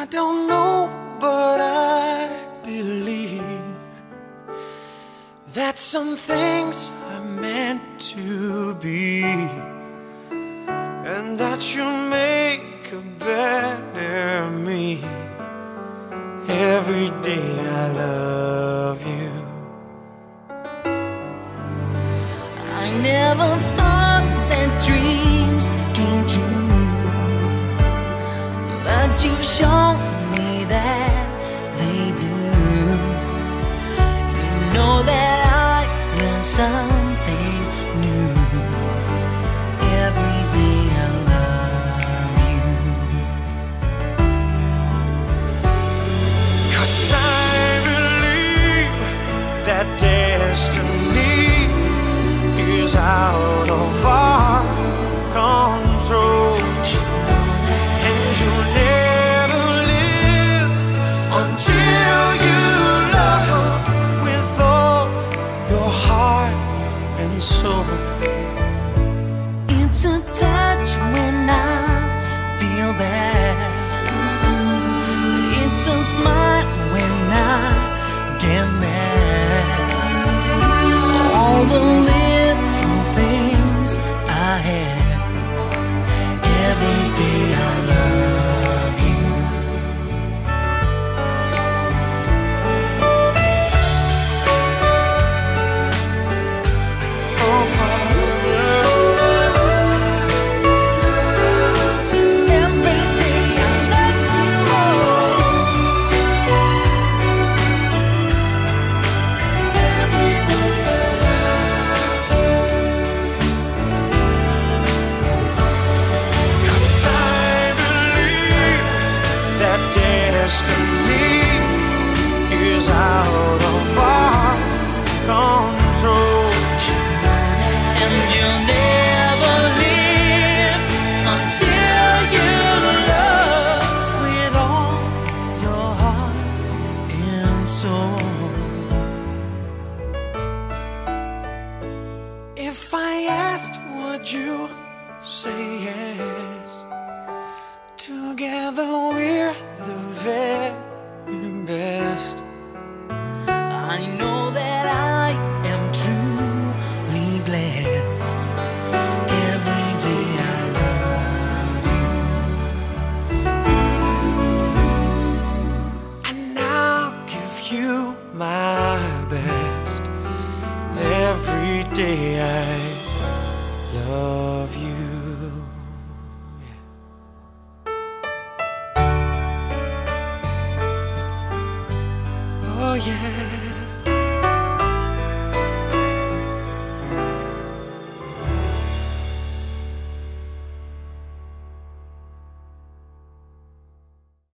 I don't know, but I believe that some things are meant to be, and that you're. soul. It's a time. I asked, would you say yes? Together we're the very best. I know that I am truly blessed. Every day I love you. And I'll give you my best every day I yeah.